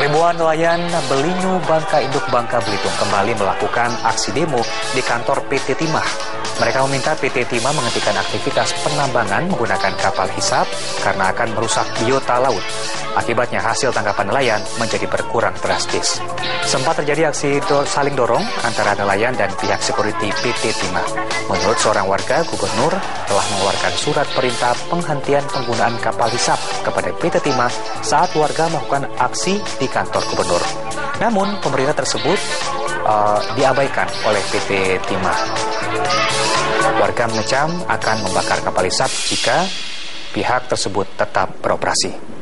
Ribuan nelayan Belinyu Bangka Induk Bangka Belitung kembali melakukan aksi demo di kantor PT Timah. Mereka meminta PT Timah menghentikan aktivitas penambangan menggunakan kapal hisap karena akan merusak biota laut. Akibatnya hasil tangkapan nelayan menjadi berkurang drastis. Sempat terjadi aksi do saling dorong antara nelayan dan pihak sekuriti PT Timah. Menurut seorang warga, gubernur telah mengeluarkan surat perintah penghentian penggunaan kapal hisap kepada PT Timah saat warga melakukan aksi di kantor gubernur. Namun, pemerintah tersebut uh, diabaikan oleh PT Timah. Warga mengecam akan membakar kapal hisap jika pihak tersebut tetap beroperasi.